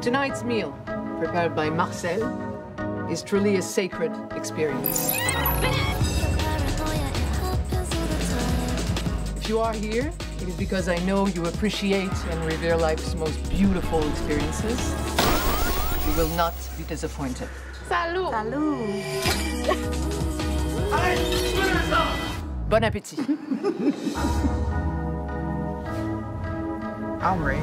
Tonight's meal, prepared by Marcel, is truly a sacred experience. If you are here, it is because I know you appreciate and revere life's most beautiful experiences. You will not be disappointed. Salut! Salut! Bon appétit. I'm ready.